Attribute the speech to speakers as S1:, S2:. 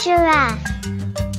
S1: 吃了。